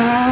Ah.